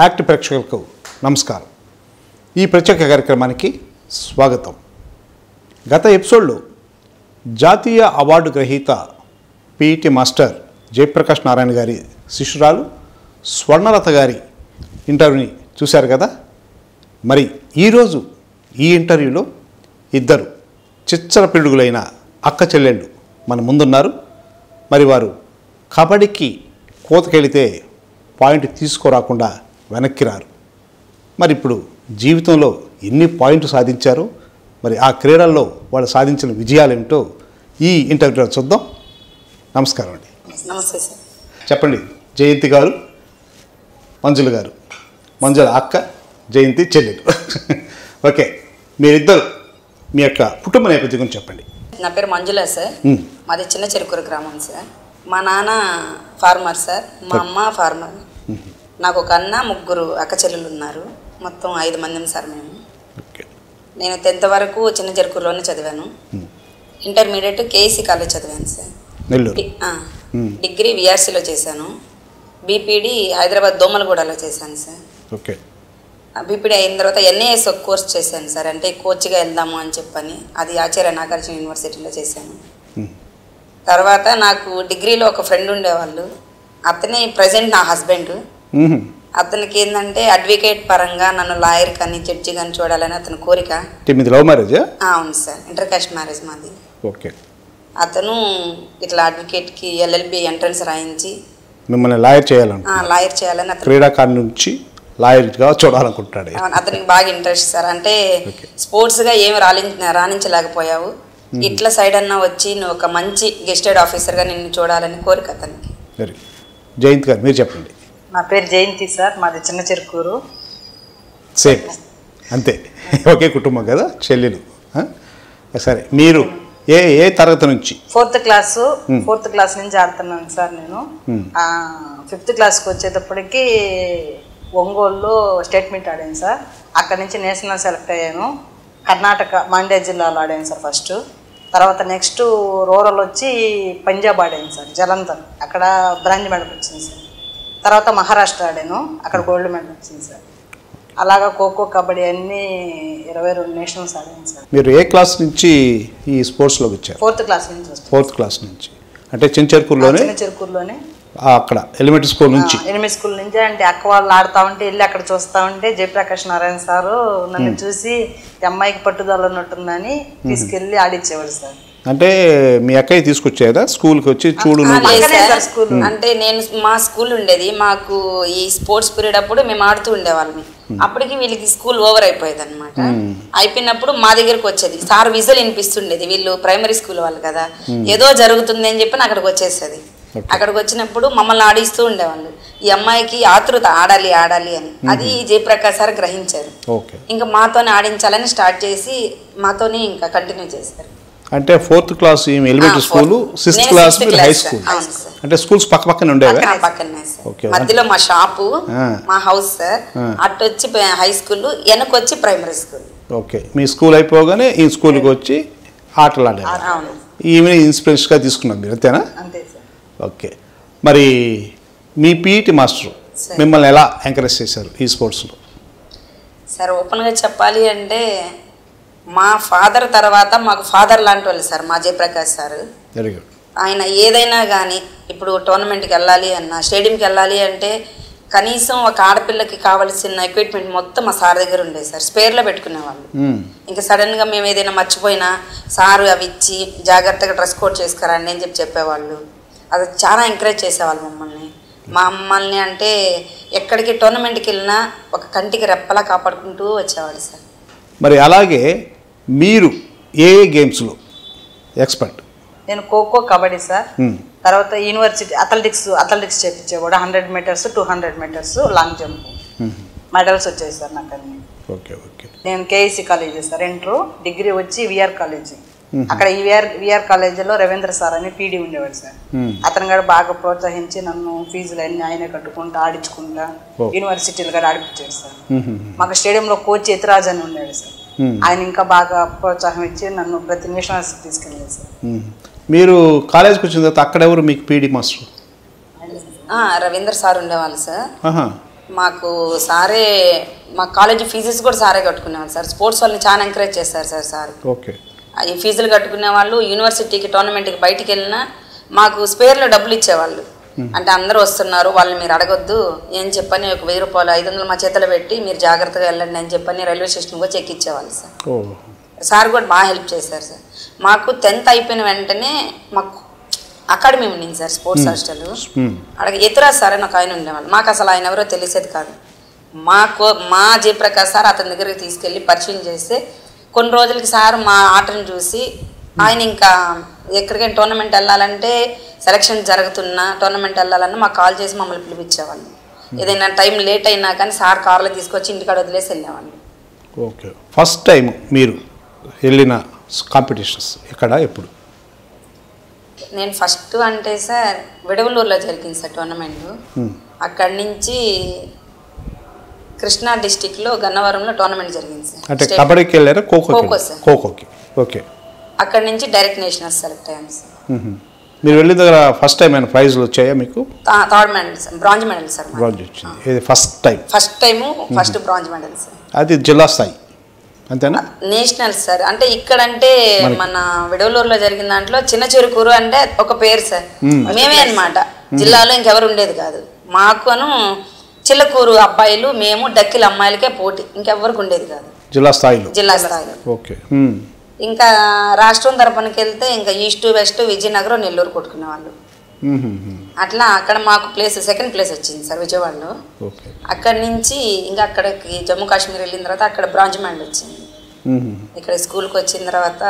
Act ప్రేక్షకులకు నమస్కారం. ఈ ప్రత్యేక కార్యక్రమానికి స్వాగతం. గత ఎపిసోడ్లో జాతీయ అవార్డు గ్రహీత పిఈటి మాస్టర్ జయప్రకాష్ నారాయణ గారి శిష్యురాలు స్వర్ణలత గారి ఇంటర్వ్యూని చూశారు కదా? మరి ఈరోజు ఈ ఇంటర్వ్యూలో ఇద్దరు చిచ్చర పిడుగులైన అక్క చెల్లెళ్ళు మన ముందున్నారు. మరి వారు కబడ్డీకి కోతకెళితే పాయింట్ తీసుకురాకుండా వెనక్కి రారు మరి ఇప్పుడు జీవితంలో ఎన్ని పాయింట్లు సాధించారో మరి ఆ క్రీడల్లో వాళ్ళు సాధించిన విజయాలు ఏమిటో ఈ ఇంటర్వ్యూలో చూద్దాం. నమస్కారం అండి. నమస్తే సార్. చెప్పండి జయంతి గారు మంజుల గారు మంజుల అక్క జయంతి చెల్లెలు. ఓకే మీరిద్దరు మీ యొక్క కుటుంబ నేపథ్యం గురించి చెప్పండి. నా పేరు మంజుల సార్. మాది చిన్న చెరుకూరు గ్రామం సార్. మా నాన్న ఫార్మర్ సార్. మా అమ్మ ఫార్మర్. నాకు ఒక అన్న ముగ్గురు అక్క చెల్లెలు ఉన్నారు. మొత్తం ఐదు మందిని సార్ మేము. నేను టెన్త్ వరకు చిన్న చెరుకూరులోనే చదివాను. ఇంటర్మీడియట్ కేఈసీ కాలేజ్ చదివాను సార్. ఆ, డిగ్రీ విఆర్సీలో చేశాను. బీపీడీ హైదరాబాద్ దోమలగూడలో చేశాను సార్. ఓకే. బీపీడీ అయిన తర్వాత ఎన్ఏఎస్ ఒక కోర్స్ చేశాను సార్. అంటే కోచ్గా వెళ్దాము అని చెప్పని అది ఆచార్య నాగార్జున యూనివర్సిటీలో చేశాను. తర్వాత నాకు డిగ్రీలో ఒక ఫ్రెండ్ ఉండేవాళ్ళు. అతనే ప్రజెంట్ నా హస్బెండ్. అతనికి ఏంటంటే అడ్వకేట్ పరంగా నన్ను లాయర్ కానీ జడ్జి కానీ చూడాలని అతని కోరిక. మీది లవ్ మ్యారేజా? అవును సార్. ఇంటర్ కాస్ట్ మ్యారేజ్ మాది. ఓకే. అతను ఇట్లా అడ్వకేట్కి ఎల్ఎల్బి ఎంట్రన్స్ రాయించి మిమ్మల్ని లాయర్ చేయాలను లాయర్ చేయాలని అతను క్రీడాకారుడి నుంచి లాయర్గా చూడాలనుకుంటాడు అవును, అతనికి బాగా ఇంట్రెస్ట్ సార్. అంటే స్పోర్ట్స్గా ఏమి రాణి రాణించలేకపోయావు. ఇట్లా సైడ్ అన్నా వచ్చి నువ్వు ఒక మంచి గెస్టెడ్ ఆఫీసర్గా నిన్ను చూడాలని కోరిక అతనికి. జయంత్ గారు మీరు చెప్పండి. నా పేరు జయంతి సార్ మాది చిన్న చెరుకూరు. సేమ్. అంతే. ఒకే కుటుంబం కదా చెల్లెలు? సరే మీరు ఏ ఏ తరగతి నుంచి? ఫోర్త్ క్లాసు ఫోర్త్ క్లాస్ నుంచి ఆడుతున్నాను సార్ నేను. ఫిఫ్త్ క్లాస్కి వచ్చేటప్పటికి ఒంగోలులో స్టేట్ మీట్ ఆడాను సార్. అక్కడ నుంచి నేషనల్ సెలెక్ట్ అయ్యాను. కర్ణాటక మాండ్య జిల్లాలో ఆడాను సార్ ఫస్ట్ తర్వాత నెక్స్ట్ రూరల్ వచ్చి పంజాబ్ ఆడాను సార్ జలంధర్. అక్కడ బ్రాంజ్ మెడల్ వచ్చింది సార్. తర్వాత మహారాష్ట్ర ఆడాను. అక్కడ గోల్డ్ మెడల్ వచ్చింది సార్. అలాగా ఖోఖో కబడ్డీ అన్నీ ఇరవై రెండు నేషనల్స్ ఆడాను సార్. మీరు ఏ క్లాస్ నుంచి ఈ స్పోర్ట్స్లోకి వచ్చారు? ఫోర్త్ క్లాస్ నుంచి ఫోర్త్ క్లాస్ నుంచి. అంటే చించర్కూరులోనే? చిన్న చెరుకూరులోనే ఆ, అక్కడ ఎలిమెంటరీ స్కూల్ నుంచి. ఎనిమిది స్కూల్ నుంచి అంటే అక్క వాళ్ళు ఆడుతా ఉంటే వెళ్ళి అక్కడ చూస్తా ఉంటే జయప్రకాష్ నారాయణ సారు నన్ను చూసి "ఈ అమ్మాయికి పట్టుదల ఉన్నట్టుందని తీసుకెళ్ళి ఆడిచ్చేవాడు సార్. అంటే మీ అక్కయ్య తీసుకొచ్చేదా? స్కూల్కి వచ్చి చూడు స్కూల్. అంటే నేను మా స్కూల్ ఉండేది. మాకు ఈ స్పోర్ట్స్ పీరియడ్ అప్పుడు మేము ఆడుతూ ఉండేవాళ్ళం. అప్పటికి వీళ్ళకి స్కూల్ ఓవర్ అయిపోయేది అనమాట అయిపోయినప్పుడు మా దగ్గరకు వచ్చేది. సార్ విజల్ వినిపిస్తుండేది. వీళ్ళు ప్రైమరీ స్కూల్ వాళ్ళు కదా. ఏదో జరుగుతుంది అని చెప్పి అక్కడికి వచ్చేసేది. అక్కడికి వచ్చినప్పుడు మమ్మల్ని ఆడిస్తూ ఉండేవాళ్ళు. ఈ అమ్మాయికి ఆతృత ఆడాలి ఆడాలి అని. అది జయప్రకాష్ సార్ గ్రహించారు. ఓకే. ఇంకా మాతోనే ఆడించాలని స్టార్ట్ చేసి మాతోనే ఇంకా కంటిన్యూ చేశారు. అంటే ఫోర్త్ క్లాస్ ఎలిమెంటరీ ఆ, స్కూల్. సిక్స్త్ క్లాస్ మీరు హై. స్కూల్. అంటే స్కూల్స్ పక్క పక్కన ఉండేవా ఓకే. మధ్యలో మా షాపు. మా హౌస్ సార్. అటు వచ్చి హై స్కూల్ వెనకొచ్చి ప్రైమరీ స్కూల్ ఓకే మీ స్కూల్ అయిపోగానే ఈ స్కూల్కి వచ్చి ఆటలు ఆడేవారు ఈవినింగ్ ఇన్స్పిరేషన్గా తీసుకున్నాం మీరు అంతేనా ఓకే మరి మీ పీఈటీ మాస్టర్ సరే. మిమ్మల్ని ఎలా ఎంకరేజ్ చేశారు ఈ స్పోర్ట్స్లో సార్ ఓపెన్గా చెప్పాలి అంటే మా ఫాదర్ తర్వాత మాకు ఫాదర్ లాంటి వాళ్ళు సార్ మా జయప్రకాష్ సార్. ఆయన ఏదైనా కానీ ఇప్పుడు టోర్నమెంట్కి వెళ్ళాలి అన్న స్టేడియంకి వెళ్ళాలి అంటే కనీసం ఒక ఆడపిల్లకి కావాల్సిన ఎక్విప్మెంట్ మొత్తం మా సార్ దగ్గర ఉండేది సార్ స్పేర్లో పెట్టుకునేవాళ్ళు. ఇంకా సడన్గా మేము ఏదైనా మర్చిపోయినా సారు అవి ఇచ్చి జాగ్రత్తగా డ్రెస్ కోడ్ చేసుకురండి అని చెప్పి చెప్పేవాళ్ళు. అది చాలా ఎంకరేజ్ చేసేవాళ్ళు మమ్మల్ని. మా మమ్మల్ని అంటే ఎక్కడికి టోర్నమెంట్కి వెళ్ళినా ఒక కంటికి రెప్పలా కాపాడుకుంటూ వచ్చేవాళ్ళు సార్. మరి అలాగే మీరు ఏ ఏ గేమ్స్లో? ఎక్స్పర్ట్ నేను ఖోఖో కబడ్డీ సార్. తర్వాత university athletics athletics చేపించేవాడు hundred metres two hundred metres long jump medals వచ్చాయి సార్ నాకు అన్ని. ఓకే ఓకే నేను KEC college sir. Inter degree వచ్చి విఆర్ కాలేజీ అక్కడ విఆర్ విఆర్ కాలేజీలో రవీంద్ర సార్ అని పీడీ ఉండేవాడు సార్. అతను కూడా బాగా ప్రోత్సహించి నన్ను ఫీజులు అన్ని ఆయనే కట్టుకుంటా ఆడించుకుంటా. యూనివర్సిటీలు కూడా ఆడిపించాడు సార్. మాకు స్టేడియంలో కోచ్ ఎతిరాజ్ అని ఉన్నాడు సార్. ఆయన ఇంకా బాగా ప్రోత్సాహం ఇచ్చి నన్ను ప్రతి నేషనల్స్ తీసుకెళ్ళాడు సార్. మీరు కాలేజ్కి వచ్చిన తర్వాత అక్కడ ఎవరు మీకు పీడీ మాస్టర్? ఆ, రవీంద్ర సార్ ఉండేవాళ్ళు సార్. మాకు సారే మా కాలేజీ ఫీజెస్ కూడా సారే కట్టుకునేవాళ్ళు సార్. స్పోర్ట్స్ వాళ్ళని చాలా ఎంకరేజ్ చేస్తారు సార్ సార్. ఓకే. ఈ ఫీజులు కట్టుకునే వాళ్ళు యూనివర్సిటీకి టోర్నమెంట్కి బయటికి వెళ్ళినా మాకు స్పేర్లో డబ్బులు ఇచ్చేవాళ్ళు. అంటే అందరూ వస్తున్నారు వాళ్ళని మీరు అడగొద్దు ఏం చెప్పని ఒక వెయ్యి రూపాయలు ఐదు వందలు మా చేతిలో పెట్టి మీరు జాగ్రత్తగా వెళ్ళండి అని చెప్పని రైల్వే స్టేషన్కి వచ్చి ఎక్కిచ్చేవాళ్ళు సార్. ఓ సార్ కూడా బాగా హెల్ప్ చేశారు సార్. మాకు టెన్త్ అయిపోయిన వెంటనే మాకు అకాడమీ ఉండింది సార్ స్పోర్ట్స్ హాస్టల్. అక్కడ ఎతురాజ్ సార్ అని ఒక ఆయన ఉండేవాళ్ళు. మాకు అసలు ఆయన ఎవరో తెలిసేది కాదు. మాకు మా జయప్రకాష్ సార్ అతని దగ్గరికి తీసుకెళ్ళి పరిచయం చేస్తే కొన్ని రోజులకి సార్ మా ఆటను చూసి ఆయన ఇంకా ఎక్కడికైనా టోర్నమెంట్ వెళ్ళాలంటే సెలక్షన్ జరుగుతున్నా టోర్నమెంట్ వెళ్ళాలన్నా మాకు కాల్ చేసి మమ్మల్ని పిలిపించేవాళ్ళు. ఏదైనా టైం లేట్ అయినా కానీ సార్ కార్లో తీసుకొచ్చి ఇంటికాడ వదిలేసి వెళ్ళేవాళ్ళు. ఓకే ఫస్ట్ టైం మీరు వెళ్ళిన కాంపిటీషన్స్ ఎక్కడ ఎప్పుడు? నేను ఫస్ట్ అంటే సార్ విడవలూరులో జరిగింది సార్ టోర్నమెంట్ మ్మ్. అక్కడి నుంచి కృష్ణా డిస్టిక్లో గన్నవరంలో టోర్నమెంట్ జరిగింది సార్. అంటే కబడ్డీకి వెళ్ళారా ఖోఖోకి ఖోఖో ఓకే అక్కడి నుంచి డైరెక్ట్ నేషనల్స్ సెలెక్ట్ అయ్యాను సార్. మీరు వెళ్ళిన దగ్గర ఫస్ట్ టైం అయినా ప్రైజ్లు వచ్చాయా మీకు? Third medal sir bronze medal sir. Bronze వచ్చింది. ఇది first time. First time first bronze medal sir. అది జిల్లా స్థాయి. అంతేనా? National sir. అంటే ఇక్కడంటే మన విడవలూరులో జరిగిన దాంట్లో చిన్న చెరుకూరు అంటే ఒక పేరు సార్. మేమే. అన్నమాట. జిల్లాలో ఇంకెవరు ఉండేది కాదు. మాకును చిల్లకూరు అబ్బాయిలు మేము డక్కిల అమ్మాయిలకే పోటీ. ఇంకెవరికి ఉండేది కాదు. జిల్లా స్థాయిలో. జిల్లా స్థాయిలో. ఓకే. ఇంకా రాష్ట్రం తరపునకి వెళ్తే ఇంకా ఈస్ట్ వెస్ట్ విజయనగరం నెల్లూరు కొట్టుకునే వాళ్ళు. అట్లా అక్కడ మాకు ప్లేస్ సెకండ్ ప్లేస్ వచ్చింది సార్ విజయవాడలో. అక్కడి నుంచి ఇంకా అక్కడికి జమ్మూ కాశ్మీర్ వెళ్ళిన తర్వాత అక్కడ బ్రాంజ్ మెండ్ వచ్చింది. ఇక్కడ స్కూల్కి వచ్చిన తర్వాత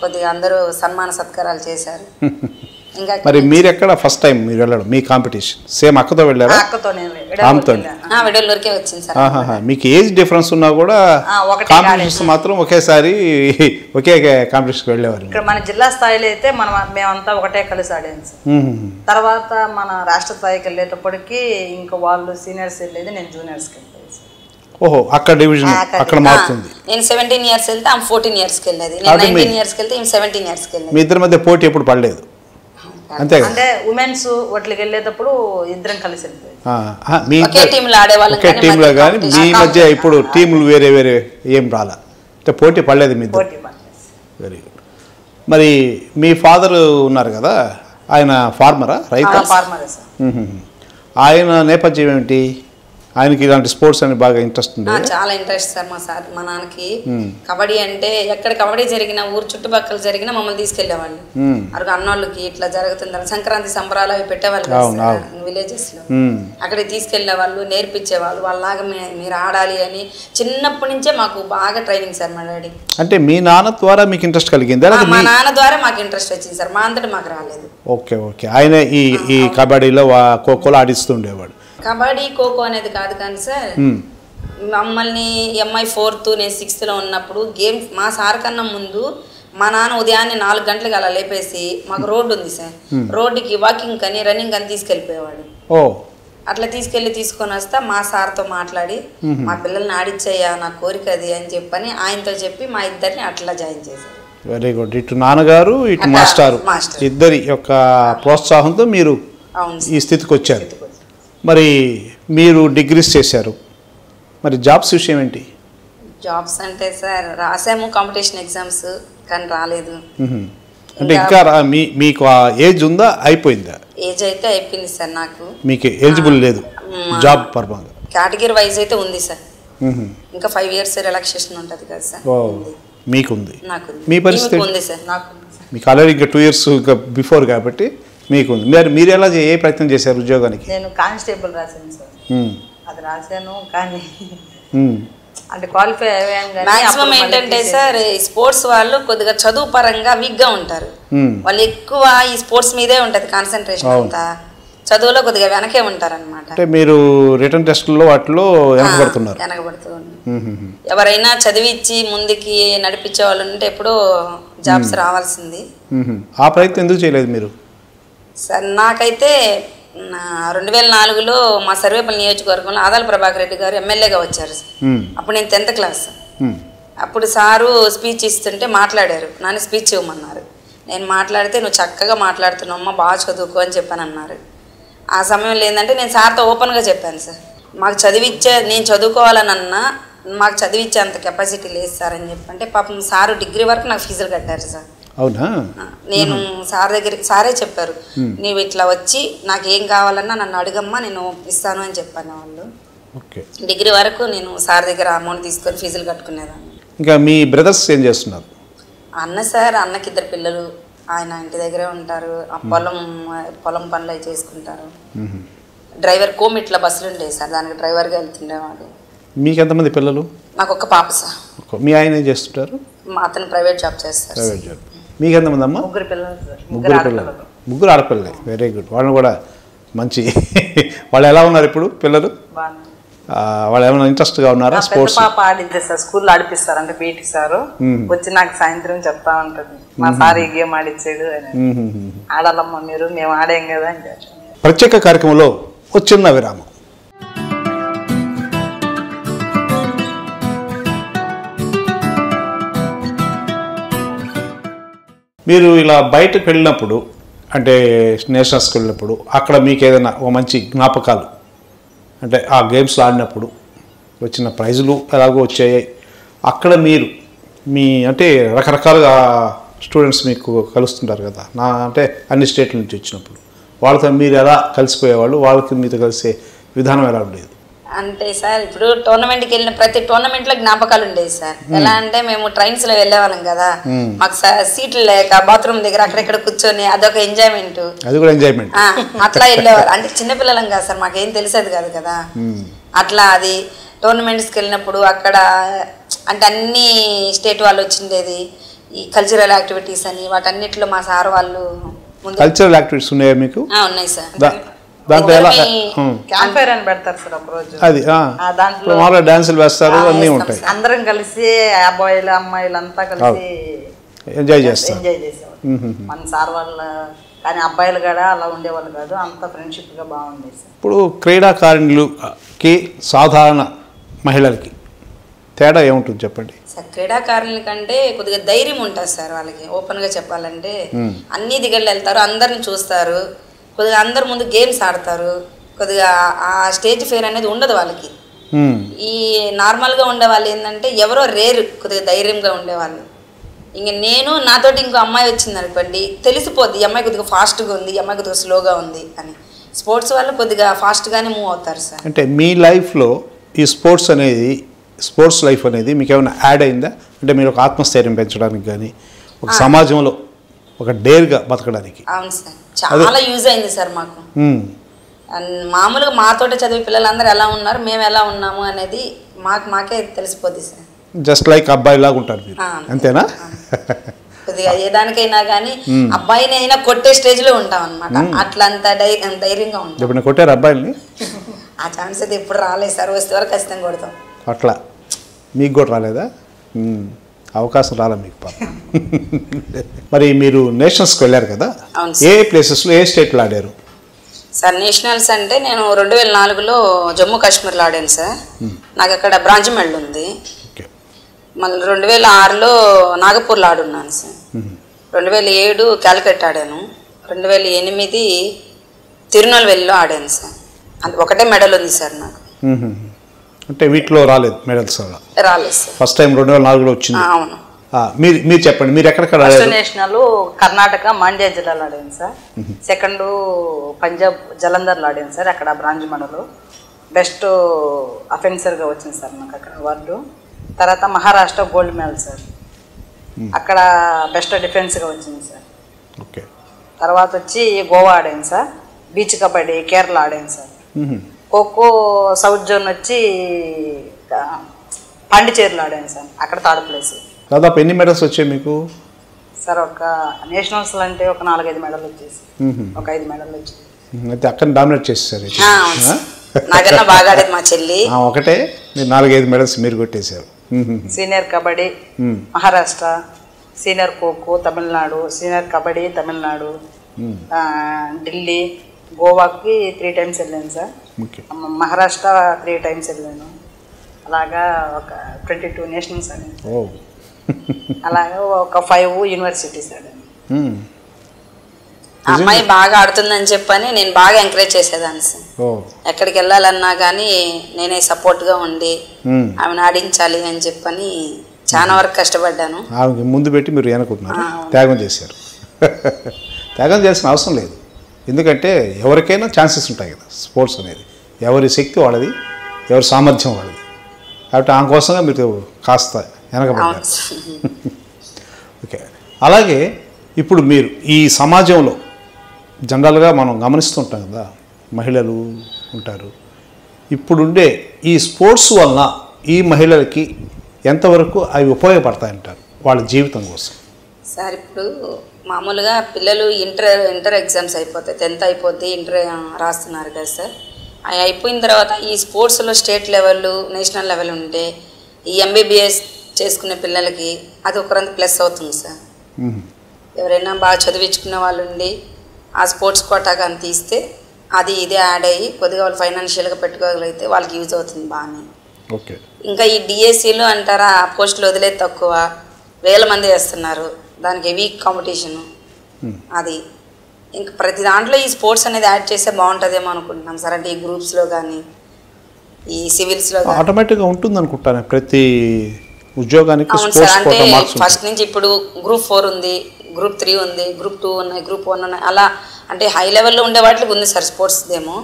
కొద్దిగా అందరూ సన్మాన సత్కారాలు చేశారు. మరి మీరు ఎక్కడ ఫస్ట్ టైం మీరు వెళ్ళడం? మీ కాంపిటీషన్ సేమ్ అక్కతో వెళ్ళారా? ఆమెతో. మీకు ఏజ్ డిఫరెన్స్ ఉన్నా కూడా కాంపిటీషన్స్ మాత్రం ఒకేసారి ఒకే కాంపిటీషన్కి వెళ్ళేవారు. ఇక్కడ మన జిల్లా స్థాయిలో అయితే మనం మేమంతా ఒకటే కలిసి మ్మ్. తర్వాత మన రాష్ట్ర స్థాయికి వెళ్ళేటప్పటికి ఇంకా వాళ్ళు సీనియర్స్ వెళ్ళేది నేను జూనియర్స్కి వెళ్ళేది సార్. ఓహో అక్కడ డివిజన్ అక్కడ మారుతుంది. నేను సెవెంటీన్ ఇయర్స్ వెళ్తే ఆమె ఫోర్టీన్ ఇయర్స్కి వెళ్ళేది. నేను నైన్టీన్ ఇయర్స్కి వెళ్తే సెవెంటీన్ ఇయర్స్కి వెళ్ళేది. మీ ఇద్దరి మధ్య పోటీ ఎప్పుడు పడలేదు? అంతే అంటే ఉమెన్స్ వాటికి వెళ్ళేటప్పుడు ఇద్దరం కలిసి వెళ్ళిపోయాం ఆ, ఆ, మీ ఒకే టీంలో కానీ మీ. మధ్య ఇప్పుడు టీములు వేరే వేరే ఏం రాలా? అంటే పోటీ పడలేదు మీ ఇద్దరు? పోటీ పడలేదు. వెరీ గుడ్ మరి మీ ఫాదర్ ఉన్నారు కదా? ఆయన ఫార్మరా? రైతా? ఆ, ఫార్మరే సార్. మ్మ్. ఆయన నేపథ్యం ఏమిటి? ఆయనకి ఇలాంటి స్పోర్ట్స్ అని బాగా ఇంట్రెస్ట్ ఉంది చాలా ఇంట్రెస్ట్ సార్ మా సార్ మా నాన్నకి. కబడ్డీ అంటే ఎక్కడ కబడ్డీ జరిగిన ఊరు చుట్టుపక్కల జరిగిన మమ్మల్ని తీసుకెళ్ళేవాళ్ళు. మ్మ్. అరకు అన్నోళ్ళకి ఇట్లా జరుగుతుంది సంక్రాంతి సంబరాలు అవి పెట్టేవాళ్ళు విలేజెస్లో. మ్మ్. అక్కడికి తీసుకెళ్ళే వాళ్ళు నేర్పించేవాళ్ళు వాళ్ళలాగా మీరు ఆడాలి అని చిన్నప్పటి నుంచే మాకు బాగా ట్రైనింగ్ సార్ మా డాడీ. అంటే మీ నాన్న ద్వారా మీకు ఇంట్రెస్ట్ కలిగింది? మా- నాన్న ద్వారా మాకు ఇంట్రెస్ట్ వచ్చింది సార్ మా అంతటి మాకు రాలేదు. Okay okay. ఆయన ఈ ఈ కబడ్డీలో ఖోఖోలో ఆడిస్తుండేవాడు. కబడ్డీ ఖోఖో అనేది కాదు కానీ సార్ మ్మ్. మమ్మల్ని ఎంఐ ఫోర్త్ నేను సిక్స్త్లో ఉన్నప్పుడు గేమ్ మా సార్ కన్నా ముందు మా నాన్న ఉదయాన్నే నాలుగు గంటలకు అలా లేపేసి మాకు రోడ్డు ఉంది సార్. రోడ్డుకి వాకింగ్ అని రన్నింగ్ అని తీసుకెళ్ళిపోయేవాడు. ఓ. అట్లా తీసుకెళ్ళి తీసుకొని వస్తా మా సార్తో మాట్లాడి మా పిల్లల్ని ఆడిచ్చయ్యా నా కోరిక అది అని చెప్పని ఆయనతో చెప్పి మా ఇద్దరిని అట్లా జాయిన్ చేశారు. వెరీ గుడ్ ఇటు నాన్నగారు ఇటు మాస్టారు. ఇద్దరి యొక్క ప్రోత్సాహంతో మీరు అవును ఈ స్థితికి వచ్చారు. మరి మీరు డిగ్రీస్ చేశారు. మరి జాబ్స్ విషయం ఏంటి? జాబ్స్ అంటే సార్ రాసాము కాంపిటీషన్ ఎగ్జామ్స్ కానీ రాలేదు. అంటే ఇంకా మీ మీకు ఆ ఏజ్ ఉందా? అయిపోయిందా? ఏజ్ అయితే అయిపోయింది సార్ నాకు. మీకు ఎలిజిబుల్ లేదు. జాబ్ పర్వంగా కేటగిరీ వైజ్ అయితే ఉంది సార్. ఇంకా ఫైవ్ ఇయర్స్ రిలాక్సేషన్ ఉంటుంది కదా సార్. మీకుంది. నాకు ఉంది. మీ పరిస్థితి ఉంది సార్ నాకు మీకు ఆల్రెడీ ఇంకా టూ ఇయర్స్ ఇంకా బిఫోర్ కాబట్టి మీకుంది మీరు మీరు ఎలా ఏ ప్రయత్నం చేశారు ఉద్యోగానికి నేను కానిస్టేబుల్ రాశాను సార్. అది రాశాను కానీ. అంటే క్వాలిఫై అయ్యాను మాక్సిమం ఏంటంటే సార్ ఈ స్పోర్ట్స్ వాళ్ళు కొద్దిగా చదువు పరంగా వీక్గా ఉంటారు. వాళ్ళు ఎక్కువ ఈ స్పోర్ట్స్ మీదే ఉంటది కాన్సన్ట్రేషన్. అంతా చదువులో కొద్దిగా వెనకే ఉంటారు అనమాట అంటే మీరు రిటర్న్ టెస్టుల్లో వాటిలో వెనకబడుతున్నారు వెనకబడుతూ. ఎవరైనా చదివిచ్చి ముందుకి నడిపించే వాళ్ళు ఉంటే ఎప్పుడో జాబ్స్ రావాల్సింది. ఆ ప్రయత్నం ఎందుకు చేయలేదు మీరు సార్ నాకైతే నా రెండు వేల నాలుగులో మా సర్వేపల్లి నియోజకవర్గంలో ఆదాల ప్రభాకర్ రెడ్డి గారు ఎమ్మెల్యేగా వచ్చారు సార్. అప్పుడు నేను టెన్త్ క్లాస్. అప్పుడు సారు స్పీచ్ ఇస్తుంటే మాట్లాడారు. నాన్న స్పీచ్ ఇవ్వమన్నారు. నేను మాట్లాడితే నువ్వు చక్కగా మాట్లాడుతున్నావు అమ్మ బాగా చదువుకో అని చెప్పాను అన్నారు. ఆ సమయంలో ఏంటంటే నేను సార్తో ఓపెన్గా చెప్పాను సార్. మాకు చదివిచ్చే నేను చదువుకోవాలని అన్నా మాకు చదివిచ్చే అంత కెపాసిటీ లేదు సార్ అని చెప్పి. అంటే పాపం సారు డిగ్రీ వరకు నాకు ఫీజులు కట్టారు సార్. అవునా? నేను సార్ దగ్గర సారే చెప్పారు. నీవు ఇట్లా వచ్చి నాకు ఏం కావాలన్నా నన్ను అడగమ్మా నేను ఇస్తాను అని చెప్పాను వాళ్ళు. డిగ్రీ వరకు నేను సార్ దగ్గర అమౌంట్ తీసుకొని ఫీజులు కట్టుకునేదాన్ని. ఇంకా మీ బ్రదర్స్ ఏం చేస్తున్నారు? అన్న సార్ అన్నకి ఇద్దరు పిల్లలు. ఆయన ఇంటి దగ్గరే ఉంటారు. ఆ పొలం పొలం పనులు చేసుకుంటారు. డ్రైవర్ కోమిట్ల బస్సులు ఉండేవి సార్ దానికి డ్రైవర్గా వెళ్తుండేవాడు. మీకు ఎంతమంది పిల్లలు? నాకు ఒక పాప సార్. మీ ఆయన ఏం చేస్తుంటారు? మా అతను ప్రైవేట్ జాబ్ చేస్తారు. Private job. మీకు ఎంతమంది అమ్మా ముగ్గురు పిల్లలు ముగ్గురు పిల్లలు. ముగ్గురు ఆడపిల్లలే. వెరీ గుడ్ వాళ్ళని కూడా మంచి వాళ్ళు ఎలా ఉన్నారు ఇప్పుడు పిల్లలు? వాళ్ళు ఏమైనా ఇంట్రెస్ట్గా ఉన్నారా? నా పెద్ద స్పోర్ట్స్ పాప సార్. స్కూల్లో ఆడిపిస్తారు అంటే పీటీ సారు. వచ్చి నాకు సాయంత్రం చెప్తా ఉంటది. మా సార్ ఈ గేమ్ ఆడిచ్చాడు ఆడాలమ్మా మీరు మేము ఆడాం కదా అని. ప్రత్యేక కార్యక్రమంలో ఒక చిన్న విరామం. మీరు ఇలా బయటకు వెళ్ళినప్పుడు అంటే నేషనల్స్కి వెళ్ళినప్పుడు అక్కడ మీకు ఏదైనా ఓ మంచి జ్ఞాపకాలు అంటే ఆ గేమ్స్లో ఆడినప్పుడు వచ్చిన ప్రైజులు ఎలాగో వచ్చాయి అక్కడ మీరు మీ అంటే రకరకాలుగా స్టూడెంట్స్ మీకు కలుస్తుంటారు కదా నా అంటే అన్ని స్టేట్ల నుంచి వచ్చినప్పుడు వాళ్ళతో మీరు ఎలా కలిసిపోయేవాళ్ళు వాళ్ళకి మీతో కలిసే విధానం ఎలా ఉండేది? అంటే సార్ ఇప్పుడు టోర్నమెంట్కి వెళ్ళిన ప్రతి టోర్నమెంట్లో జ్ఞాపకాలు ఉండేవి సార్. ఎలా అంటే మేము ట్రైన్స్లో వెళ్ళేవాళ్ళం కదా. మాకు సీట్లు లేక బాత్రూమ్ దగ్గర అక్కడెక్కడ కూర్చొని అదొక ఎంజాయ్మెంట్ అది కూడా ఎంజాయ్మెంట్ అట్లా వెళ్ళేవారు అంటే చిన్నపిల్లలం కదా సార్ మాకేం తెలిసేది కాదు కదా. అట్లా అది టోర్నమెంట్స్కి వెళ్ళినప్పుడు అక్కడ అంటే అన్ని స్టేట్ వాళ్ళు వచ్చిండేది. ఈ కల్చరల్ యాక్టివిటీస్ అని వాటన్నిటిలో మా సార్ వాళ్ళు ముందు కల్చరల్ యాక్టివిటీస్ ఉన్నాయా మీకు? ఆ, ఉన్నాయి సార్. దాంట్లో ఎలా అని పెడతారు సార్ ఒక రోజు. అది దాంట్లో ఇప్పుడు మామూలుగా డాన్సులు వేస్తారు అన్నీ ఉంటాయి. అందరం కలిసి అబ్బాయిలు అమ్మాయిలు అంతా కలిసి ఎంజాయ్ చేస్తారు. ఎంజాయ్ చేసేవాళ్ళు. మన సార్ వాళ్ళ కానీ అబ్బాయిలు కూడా అలా ఉండేవాళ్ళు కాదు అంత ఫ్రెండ్షిప్గా బాగుండేది సార్. ఇప్పుడు క్రీడాకారులకి సాధారణ మహిళలకి తేడా ఏముంటుంది చెప్పండి? సార్ క్రీడాకారుల కంటే కొద్దిగా ధైర్యం ఉంటుంది సార్ వాళ్ళకి. ఓపెన్గా చెప్పాలంటే అన్ని దిగళ్ళు వెళ్తారు అందరిని చూస్తారు. కొద్దిగా అందరి ముందు గేమ్స్ ఆడతారు. కొద్దిగా ఆ స్టేజ్ ఫేర్ అనేది ఉండదు వాళ్ళకి. ఈ నార్మల్గా ఉండే వాళ్ళు ఏంటంటే ఎవరో రేరు కొద్దిగా ధైర్యంగా ఉండేవాళ్ళు. ఇంక నేను నాతోటి ఇంకో అమ్మాయి వచ్చింది అనుకోండి తెలిసిపోద్ది ఈ అమ్మాయి కొద్దిగా ఫాస్ట్గా ఉంది ఈ అమ్మాయి కొద్దిగా స్లోగా ఉంది అని. స్పోర్ట్స్ వాళ్ళు కొద్దిగా ఫాస్ట్గానే మూవ్ అవుతారు సార్. అంటే మీ లైఫ్లో ఈ స్పోర్ట్స్ అనేది స్పోర్ట్స్ లైఫ్ అనేది మీకు ఏమైనా యాడ్ అయిందా? అంటే మీరు ఒక ఆత్మస్థైర్యం పెంచడానికి కానీ ఒక సమాజంలో ఒక డేర్గా బతకడానికి. అవును సార్. చాలా యూజ్ అయింది సార్ మాకు. మామూలుగా మాతోట చదివే పిల్లలందరూ ఎలా ఉన్నారు మేము ఎలా ఉన్నాము అనేది మాకు మాకే తెలిసిపోద్ది సార్. జస్ట్ లైక్ అబ్బాయిలాగా ఉంటారు మీరు. ఆ, అంతే. అంతేనా? కొద్దిగా ఏ దానికైనా కానీ అబ్బాయిని అయినా కొట్టే స్టేజ్లో ఉంటాం అనమాట అట్లా అంత ధైర్యంగా ఉంటాం. కొట్టారు అబ్బాయిల్ని? ఆ ఛాన్స్ అయితే ఎప్పుడు రాలేదు సార్. వస్తే వరకు ఖచ్చితంగా కొడతాం. అట్లా. మీకు కూడా రాలేదా. అవకాశం రాలే మీకు మరి మీరు నేషనల్స్కి వెళ్ళారు కదా? ఏ ప్లేసెస్లో ఏ స్టేట్లో ఆడారు? సార్ నేషనల్స్ అంటే నేను రెండు వేల నాలుగులో జమ్మూ కాశ్మీర్లో ఆడాను సార్. నాకు అక్కడ బ్రాంచ్ మెడల్ ఉంది మళ్ళీ రెండు వేల ఆరులో నాగపూర్లో ఆడున్నాను సార్. రెండు వేల ఏడు క్యాలికట్ ఆడాను. రెండు వేల ఎనిమిది తిరునల్వేలిలో ఆడాను సార్. అది ఒకటే మెడల్ ఉంది సార్ నాకు. అంటే వీటిలో రాలేదు మెడల్స్ రాలేదు సార్. ఫస్ట్ టైం రెండు వేల నాలుగులో వచ్చింది. అవును. మీరు మీరు చెప్పండి మీరు ఎక్కడెక్కడ ఫస్ట్ ఆడారు నేషనల్ కర్ణాటక మాండ్య జిల్లాలో ఆడాను సార్. సెకండ్ పంజాబ్ జలంధర్లో ఆడాను సార్ అక్కడ బ్రాంజ్ మండలు బెస్ట్ అఫెన్సర్గా వచ్చింది సార్ నాకు అక్కడ అవార్డు. తర్వాత మహారాష్ట్ర గోల్డ్ మెడల్ సార్. అక్కడ బెస్ట్ డిఫెన్స్గా వచ్చింది సార్. ఓకే. తర్వాత వచ్చి గోవా ఆడాను సార్. బీచ్ కబడ్డీ కేరళ ఆడాను సార్. ఖోఖో సౌత్ జోన్ వచ్చి పాండిచేరిలో ఆడాను సార్. అక్కడ థర్డ్ ప్లేస్. దాదాపు ఎన్ని మెడల్స్ వచ్చాయి మీకు? సార్ ఒక నేషనల్స్ అంటే ఒక నాలుగైదు మెడల్ వచ్చేసి. ఒక ఐదు మెడల్ వచ్చి. మ్మ్. అయితే అక్కడ డామినేట్ చేసేసారు. నాకన్నా బాగా ఆడేది మా చెల్లి. ఒకటే. మీరు నాలుగైదు మెడల్స్ మీరు కొట్టేశారు. Senior kabaddi. Maharashtra senior kho kho Tamil Nadu senior kabaddi Tamil Nadu Delhi గోవాకి త్రీ టైమ్స్ వెళ్ళాను సార్. మహారాష్ట్ర త్రీ టైమ్స్ వెళ్ళాను. అలాగా ఒక ట్వంటీ టూ నేషనల్స్ ఆడాను అలాగే ఒక ఫైవ్ యూనివర్సిటీస్ ఆడాను. అమ్మాయి బాగా ఆడుతుందని చెప్పని నేను బాగా ఎంకరేజ్ చేసేదాన్ని సార్. ఎక్కడికి వెళ్ళాలన్నా కానీ నేనే సపోర్ట్గా ఉండి. ఆమెను ఆడించాలి అని చెప్పని చాలా వరకు కష్టపడ్డాను. ముందు పెట్టి మీరు అవును. త్యాగం చేశారు. త్యాగం చేయాల్సిన అవసరం లేదు. ఎందుకంటే ఎవరికైనా ఛాన్సెస్ ఉంటాయి కదా స్పోర్ట్స్ అనేది. ఎవరి శక్తి వాళ్ళది ఎవరి సామర్థ్యం వాళ్ళది. కాబట్టి ఆమె కోసంగా మీరు కాస్త వెనకబడ్డారు. ఓకే. అలాగే ఇప్పుడు మీరు ఈ సమాజంలో జనరల్గా మనం గమనిస్తుంటాం కదా మహిళలు ఉంటారు. ఇప్పుడుండే ఈ స్పోర్ట్స్ వలన ఈ మహిళలకి ఎంతవరకు అవి ఉపయోగపడతాయంటారు వాళ్ళ జీవితం కోసం? సార్ ఇప్పుడు మామూలుగా పిల్లలు ఇంటర్ ఇంటర్ ఎగ్జామ్స్ అయిపోతాయి. టెన్త్ అయిపోద్ది ఇంటర్ రాస్తున్నారు కదా సార్. అవి అయిపోయిన తర్వాత ఈ స్పోర్ట్స్లో స్టేట్ లెవెల్ నేషనల్ లెవెల్ ఉంటే ఈ ఎంబీబీఎస్ చేసుకునే పిల్లలకి అది ఒకరంత ప్లస్ అవుతుంది సార్. ఎవరైనా బాగా చదివించుకునే వాళ్ళు ఉండి ఆ స్పోర్ట్స్ కోటా కానీ తీస్తే అది ఇదే యాడ్ అయ్యి కొద్దిగా వాళ్ళు ఫైనాన్షియల్గా పెట్టుకోగలిగితే వాళ్ళకి యూజ్ అవుతుంది బాగానే. ఇంకా ఈ డిఎస్సిలో అంటారా ఆ పోస్టులు వదిలేదు తక్కువ వేల మంది వేస్తున్నారు. దానికి హెవీ కాంపిటీషన్. అది. ఇంకా ప్రతి దాంట్లో ఈ స్పోర్ట్స్ అనేది యాడ్ చేస్తే బాగుంటుందేమో అనుకుంటున్నాం. సార్ అంటే ఈ గ్రూప్స్లో కానీ ఈ సివిల్స్లో ఆటోమేటిక్గా ఉంటుంది అనుకుంటాను ప్రతి ఉద్యోగానికి అవును సార్ స్పోర్ట్స్ అంటే ఫస్ట్ నుంచి ఇప్పుడు గ్రూప్ ఫోర్ ఉంది గ్రూప్ త్రీ ఉంది గ్రూప్ టూ ఉన్నాయి గ్రూప్ వన్ ఉన్నాయి అలా అంటే హై లెవెల్లో ఉండే వాటికి ఉంది సార్ స్పోర్ట్స్ ఏమో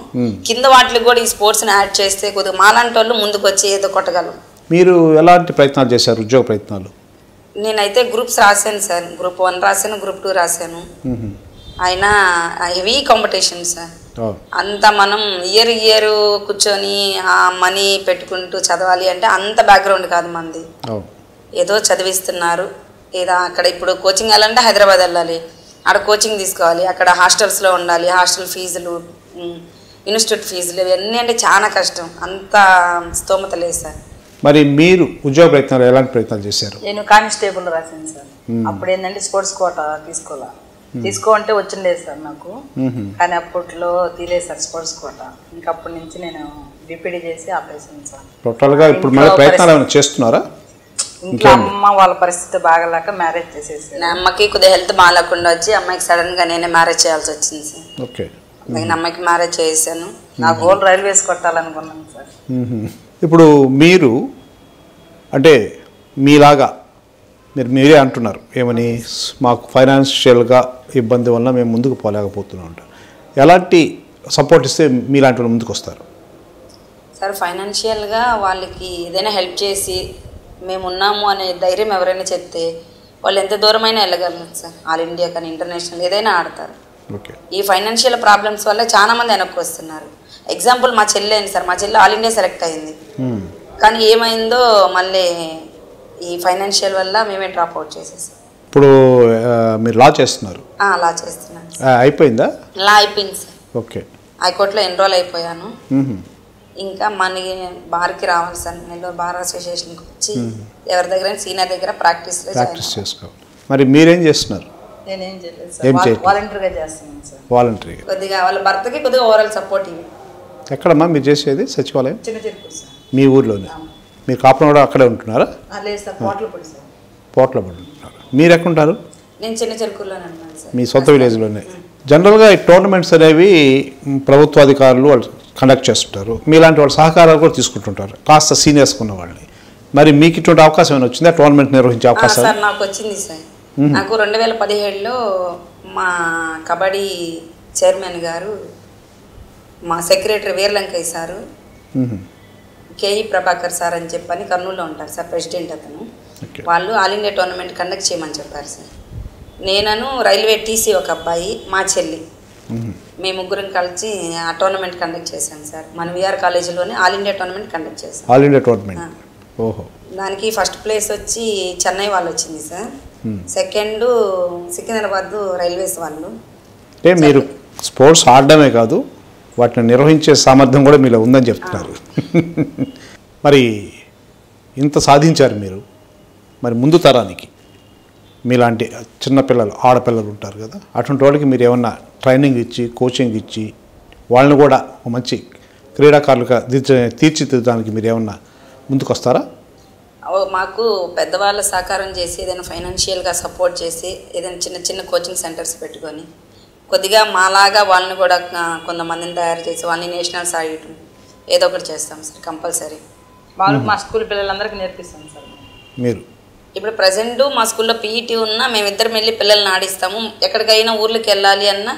కింద వాటికి కూడా ఈ స్పోర్ట్స్ని యాడ్ చేస్తే కొద్దిగా మాలాంటి వాళ్ళు ముందుకు వచ్చి ఏదో కొట్టగలం. మీరు ఎలాంటి ప్రయత్నాలు చేశారు ఉద్యోగ ప్రయత్నాలు? నేనైతే గ్రూప్స్ రాశాను సార్. గ్రూప్ వన్ రాశాను గ్రూప్ టూ రాశాను. అయినా హెవీ కాంపిటీషన్ సార్. అంత మనం ఇయర్ ఇయర్ కూర్చొని ఆ మనీ పెట్టుకుంటూ చదవాలి అంటే అంత బ్యాక్గ్రౌండ్ కాదు మంది. ఏదో చదివిస్తున్నారు. ఏదో అక్కడ ఇప్పుడు కోచింగ్ వెళ్ళాలంటే హైదరాబాద్ వెళ్ళాలి. అక్కడ కోచింగ్ తీసుకోవాలి. అక్కడ హాస్టల్స్లో ఉండాలి. హాస్టల్ ఫీజులు ఇన్స్టిట్యూట్ ఫీజులు ఇవన్నీ అంటే చాలా కష్టం. అంత స్తోమత లేదు సార్. మరి మీరు ఉద్యోగ ప్రయత్నాలు ఎలాంటి ప్రయత్నాలు చేశారు? నేను కానిస్టేబుల్ రాశాను సార్. అప్పుడు ఏంటంటే స్పోర్ట్స్ కోట తీసుకోవాలా. తీసుకో అంటే వచ్చిండేది సార్ నాకు. కానీ అప్పట్లో తీలేదు సార్ స్పోర్ట్స్ కోట. ఇంకా అప్పటి నుంచి నేను బీపీడీ చేసి ఆపేసాను సార్. టోటల్గా ఇప్పుడు మళ్ళీ ప్రయత్నాలు చేస్తున్నారా? ఇంట్లో అమ్మ వాళ్ళ పరిస్థితి బాగలేక మ్యారేజ్ చేసేసారు. నా అమ్మకి కొద్దిగా హెల్త్ బాగాలేకుండా వచ్చి అమ్మాయికి సడన్గా నేనే మ్యారేజ్ చేయాల్సి వచ్చింది సార్. ఓకే. నేను అమ్మాయికి మ్యారేజ్ చేశాను నా గోల్ రైల్వేస్ కొట్టాలనుకున్నాను సార్. ఇప్పుడు మీరు అంటే మీలాగా మీరు మీరే అంటున్నారు ఏమని? మాకు ఫైనాన్షియల్గా ఇబ్బంది వల్ల మేము ముందుకు పోలేకపోతున్నాం అంటారు ఎలాంటి సపోర్ట్ ఇస్తే మీలాంటి వాళ్ళు ముందుకు వస్తారు సార్ ఫైనాన్షియల్గా వాళ్ళకి ఏదైనా హెల్ప్ చేసి మేము ఉన్నాము అనే ధైర్యం ఎవరైనా చెప్తే వాళ్ళు ఎంత దూరమైనా వెళ్ళగలరు సార్. ఆల్ ఇండియా కానీ ఇంటర్నేషనల్ ఏదైనా ఆడతారు. ఓకే. ఈ ఫైనాన్షియల్ ప్రాబ్లమ్స్ వల్ల చాలా మంది వెనక్కి వస్తున్నారు. ఎగ్జాంపుల్ మా చెల్లి అయింది సార్. మా చెల్లి ఆల్ ఇండియా సెలెక్ట్ అయింది. కానీ ఏమైందో మళ్ళీ ఈ ఫైనాన్షియల్ వల్ల మేమే డ్రాప్ అవుట్ చేసేసాం. ఇప్పుడు మీరు లా చేస్తున్నారు. ఆ, అలా చేస్తున్నాను అయిపోయిందా? ఇలా అయిపోయింది సార్. ఓకే. హైకోర్టులో ఎన్రోల్ అయిపోయాను. ఇంకా మనకి బార్కి రావాలి సార్. నెల్లూరు బార్ అసోసియేషన్కి వచ్చి ఎవరి దగ్గర సీనియర్ దగ్గర ప్రాక్టీస్లో ప్రాక్టీస్ చేసుకోవాలి. మరి మీరేం చేస్తున్నారు? నేనేం చేయలేదు ఏం సార్? వాలంటీర్గా చేస్తున్నాను సార్. వాలంటరీగా. కొద్దిగా వాళ్ళ భర్తకి కొద్దిగా ఓవరాల్ సపోర్ట్ ఇవి. ఎక్కడమ్మా మీరు చేసేది? సచివాలయం? మీ ఊర్లోనే. మీరు కాపురం కూడా అక్కడే ఉంటున్నారా? పోట్ల పడి ఉంటున్నారు మీరు ఎక్కడ ఉంటారు నేను చిన్న చెరుకుల్లోనే ఉన్నాను సార్. మీ సొంత విలేజ్లోనే. జనరల్గా ఈ టోర్నమెంట్స్ అనేవి ప్రభుత్వ అధికారులు వాళ్ళు కండక్ట్ చేస్తుంటారు. మీలాంటి వాళ్ళ సహకారాలు కూడా తీసుకుంటుంటారు. కాస్త సీనియర్స్ ఉన్న వాళ్ళని మరి మీకు ఇటువంటి అవకాశం ఏమైనా వచ్చిందా? టోర్నమెంట్ నిర్వహించే అవకాశం నాకు వచ్చింది సార్. నాకు రెండు వేల పదిహేడులో మా కబడ్డీ చైర్మన్ గారు మా secretary Veerlankaiah sir KE Prabhakar sir అని చెప్పని కర్నూలులో ఉంటారు సార్ ప్రెసిడెంట్ అతను. వాళ్ళు ఆల్ ఇండియా టోర్నమెంట్ కండక్ట్ చేయమని చెప్పారు సార్. నేనను రైల్వే టీసీ ఒక అబ్బాయి మా చెల్లి. మేము. ముగ్గురం కలిసి ఆ టోర్నమెంట్ కండక్ట్ చేశాం సార్. మన విఆర్ కాలేజీలోనే ఆల్ ఇండియా టోర్నమెంట్ కండక్ట్ చేశాం. ఆల్ ఇండియా టోర్నమెంట్ ఓహో. దానికి ఫస్ట్ ప్లేస్ వచ్చి చెన్నై వాళ్ళు వచ్చింది సార్. సెకండ్ సికింద్రాబాద్ రైల్వేస్ వాళ్ళు. అంటే మీరు స్పోర్ట్స్ ఆడడమే కాదు వాటిని నిర్వహించే సామర్థ్యం కూడా మీలో ఉందని చెప్తున్నారు. మరి ఇంత సాధించారు మీరు. మరి ముందు తరానికి మీలాంటి చిన్నపిల్లలు ఆడపిల్లలు ఉంటారు కదా అటువంటి వాళ్ళకి మీరు ఏమన్నా ట్రైనింగ్ ఇచ్చి కోచింగ్ ఇచ్చి వాళ్ళని కూడా ఒక మంచి క్రీడాకారులుగా తీర్చి తీర్చిదిద్దడానికి మీరు ఏమన్నా ముందుకు వస్తారా మాకు పెద్దవాళ్ళ సహకారం చేసి ఏదైనా ఫైనాన్షియల్గా సపోర్ట్ చేసి ఏదైనా చిన్న చిన్న కోచింగ్ సెంటర్స్ పెట్టుకొని కొద్దిగా మాలాగా వాళ్ళని కూడా కొంతమందిని తయారు చేసి వాళ్ళని నేషనల్స్ ఆడటం ఏదో ఒకటి చేస్తాం సార్ కంపల్సరీ. మామూలుగా మా స్కూల్ పిల్లలందరికీ నేర్పిస్తాం సార్. మీరు? ఇప్పుడు ప్రజెంట్ మా స్కూల్లో పీఈటీ ఉన్నా మేమిద్దరం వెళ్ళి పిల్లల్ని ఆడిస్తాము. ఎక్కడికైనా ఊర్లకి వెళ్ళాలి అన్నా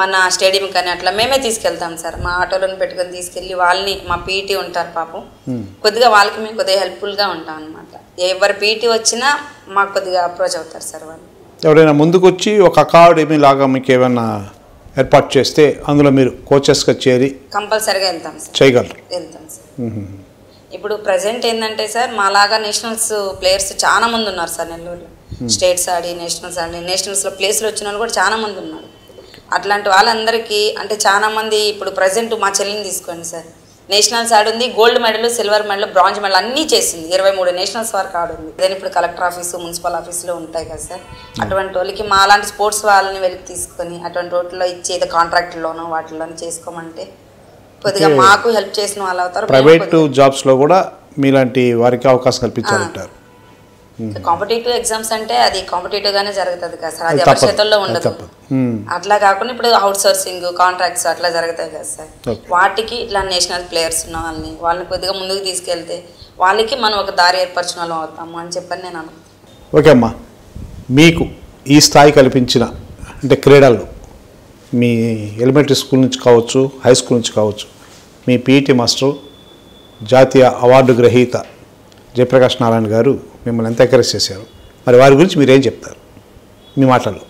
మన స్టేడియం కానీ అట్లా మేమే తీసుకెళ్తాం సార్. మా ఆటోలను పెట్టుకొని తీసుకెళ్ళి వాళ్ళని మా పీఈటీ ఉంటారు పాపం. కొద్దిగా వాళ్ళకి మేము కొద్దిగా హెల్ప్ఫుల్గా ఉంటాం అనమాట ఎవరు పీఈటీ వచ్చినా మాకు కొద్దిగా అప్రోచ్ అవుతారు సార్ వాళ్ళు. ఎవరైనా ముందుకు వచ్చి ఒక అకాడమీ లాగా మీకు ఏమైనా ఏర్పాటు చేస్తే అందులో మీరు కోచెస్గా చేరి కంపల్సరీగా వెళ్తాం సార్. చేయగలరు. వెళ్తాం సార్. ఇప్పుడు ప్రజెంట్ ఏంటంటే సార్ మాలాగా నేషనల్స్ ప్లేయర్స్ చాలా మంది ఉన్నారు సార్ నెల్లూరులో. స్టేట్స్ ఆడి నేషనల్స్ ఆడి నేషనల్స్లో ప్లేస్లు వచ్చిన వాళ్ళు కూడా చాలా మంది ఉన్నారు. అట్లాంటి వాళ్ళందరికీ అంటే చాలా మంది ఇప్పుడు ప్రజెంట్ మా చెల్లిని తీసుకోండి సార్. నేషనల్స్ ఆడింది gold medal silver medal bronze medal అన్నీ చేసింది. ఇరవై మూడు నేషనల్స్ వరకు ఆడింది అదే ఇప్పుడు కలెక్టర్ ఆఫీసు మున్సిపల్ ఆఫీసులో ఉంటాయి కదా సార్. అటువంటి వాళ్ళకి మా లాంటి స్పోర్ట్స్ వాళ్ళని వెలికి తీసుకొని అటువంటి వాటిలో ఇచ్చి ఏదో కాంట్రాక్ట్లోనో వాటిలోనో చేసుకోమంటే కొద్దిగా. మాకు హెల్ప్ చేసిన వాళ్ళు అవుతారు ప్రైవేట్ జాబ్స్లో కూడా మీలాంటి వారికి అవకాశం కల్పించాలంటారు. కాంపిటేటివ్ ఎగ్జామ్స్ అంటే అది కాంపిటేటివ్ గానే జరుగుతుంది కదా సార్ అది ఎవరి. చేతుల్లో ఉండదు. అట్లా కాకుండా ఇప్పుడు అవుట్ సోర్సింగ్ కాంట్రాక్ట్స్ అట్లా జరుగుతాయి కదా సార్. వాటికి ఇట్లా నేషనల్ ప్లేయర్స్ ఉన్న వాళ్ళని వాళ్ళని కొద్దిగా ముందుకు తీసుకెళ్తే వాళ్ళకి మనం ఒక దారి ఏర్పరిచిన వాళ్ళం అవుతాము అని చెప్పని నేను అనుకుంటున్నాను ఓకే అమ్మా మీకు ఈ స్థాయి కల్పించిన అంటే క్రీడల్లో మీ ఎలిమెంటరీ స్కూల్ నుంచి కావచ్చు హై స్కూల్ నుంచి కావచ్చు మీ పీఈటీ మాస్టర్ జాతీయ అవార్డు గ్రహీత జయప్రకాష్ నారాయణ గారు మిమ్మల్ని ఎంత ఎంకరేజ్ చేశారు. మరి వారి గురించి మీరేం చెప్తారు? మీ మాటల్లో.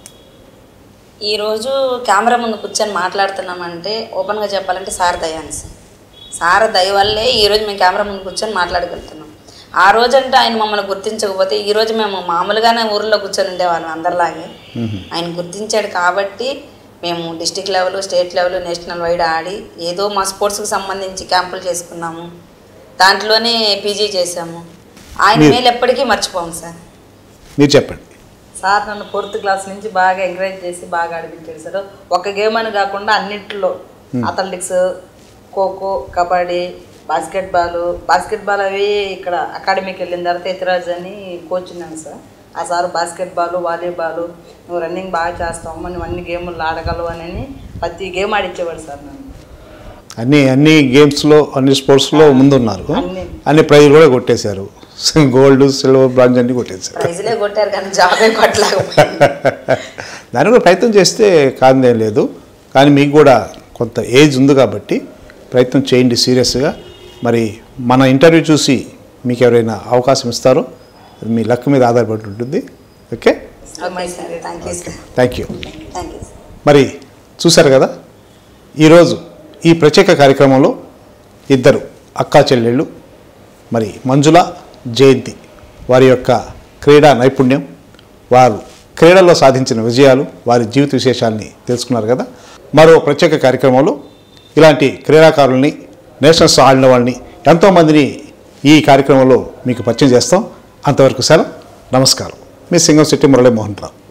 ఈరోజు కెమెరా ముందు కూర్చొని మాట్లాడుతున్నామంటే ఓపెన్గా చెప్పాలంటే సార్ దయాన్ని సార్. సార్ దయ వల్లే ఈరోజు మేము కెమెరా ముందు కూర్చొని మాట్లాడగలుగుతున్నాం. ఆ రోజంటే ఆయన మమ్మల్ని గుర్తించకపోతే ఈరోజు మేము మామూలుగానే ఊర్లో కూర్చొని ఉండేవాళ్ళం అందరిలాగే. ఆయన గుర్తించాడు కాబట్టి మేము district level state level national wide ఆడి ఏదో మా స్పోర్ట్స్కి సంబంధించి క్యాంపులు చేసుకున్నాము. దాంట్లోనే పీజీ చేసాము ఆయన మేలు ఎప్పటికీ మర్చిపోము సార్. మీరు చెప్పండి. సార్ నన్ను ఫోర్త్ క్లాస్ నుంచి బాగా ఎంకరేజ్ చేసి బాగా ఆడిపించాడు సార్. ఒక గేమ్ అని కాకుండా అన్నింటిలో athletics kho kho kabaddi basketball basketball అవి ఇక్కడ అకాడమీకి వెళ్ళిన తర్వాత ఎతిరాజ్ అని కోచ్ ఉన్నాను సార్. ఆ సార్ బాస్కెట్ బాల్ వాలీబాల్ నువ్వు రన్నింగ్ బాగా చేస్తావు నువ్వు అన్ని గేములు ఆడగలవు అని ప్రతి గేమ్ ఆడిచ్చేవాడు సార్ నన్ను. అన్ని అన్ని గేమ్స్లో అన్ని స్పోర్ట్స్లో ముందున్నారు. అన్ని. అన్ని ప్రైజ్లు కూడా కొట్టేశారు. గోల్డ్ సిల్వర్ బ్రాంజ్ అన్ని కొట్టలేకపోయింది. దాన్ని కూడా ప్రయత్నం చేస్తే కాదేం లేదు. కానీ మీకు కూడా కొంత ఏజ్ ఉంది కాబట్టి ప్రయత్నం చేయండి సీరియస్గా. మరి మన ఇంటర్వ్యూ చూసి మీకు ఎవరైనా అవకాశం ఇస్తారో అది మీ లక్ మీద ఆధారపడి ఉంటుంది. ఓకే? థ్యాంక్ యూ మరి చూశారు కదా? ఈరోజు ఈ ప్రత్యేక కార్యక్రమంలో ఇద్దరు అక్కా చెల్లెళ్ళు మరి మంజుల జయంతి వారి యొక్క క్రీడా నైపుణ్యం వారు క్రీడల్లో సాధించిన విజయాలు వారి జీవిత విశేషాన్ని తెలుసుకున్నారు కదా. మరో ప్రత్యేక కార్యక్రమంలో ఇలాంటి క్రీడాకారుల్ని నేషనల్స్ ఆడిన వాళ్ళని ఎంతోమందిని ఈ కార్యక్రమంలో మీకు పరిచయం చేస్తాం. అంతవరకు సెలవు. నమస్కారం. మీ సింగం శెట్టి మురళీ మోహన్ రావు.